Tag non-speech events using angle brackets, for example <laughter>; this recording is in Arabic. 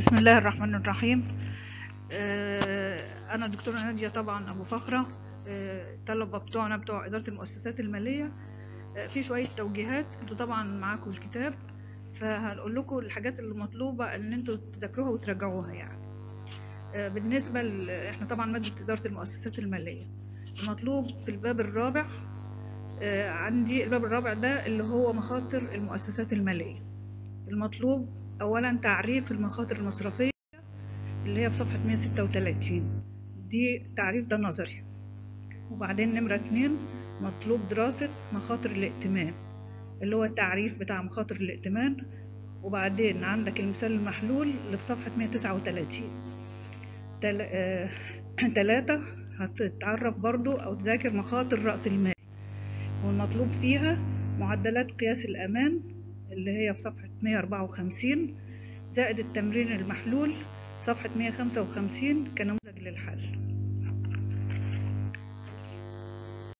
بسم الله الرحمن الرحيم. آه، أنا دكتورة نادية طبعا أبو فخرة. آه، الطلبة بتوعنا بتوع إدارة المؤسسات المالية. آه، في شوية توجيهات. أنتوا طبعا معاكم الكتاب. فهنقول لكم الحاجات اللي مطلوبة إن أنتوا تذاكروها وتراجعوها يعني. آه، بالنسبة ل... إحنا طبعا مادة إدارة المؤسسات المالية. المطلوب في الباب الرابع آه، عندي الباب الرابع ده اللي هو مخاطر المؤسسات المالية. المطلوب أولا تعريف المخاطر المصرفية اللي هي في صفحة 136 دي تعريف ده نظري. وبعدين نمرة اتنين مطلوب دراسة مخاطر الائتمان اللي هو التعريف بتاع مخاطر الائتمان. وبعدين عندك المثال المحلول اللي في صفحة 139 تل... آه... <clears throat> تلاتة هتتعرف برضو أو تذاكر مخاطر رأس المال. والمطلوب فيها معدلات قياس الأمان اللي هي في صفحة 154 زائد التمرين المحلول صفحة 155 كنموذج للحل.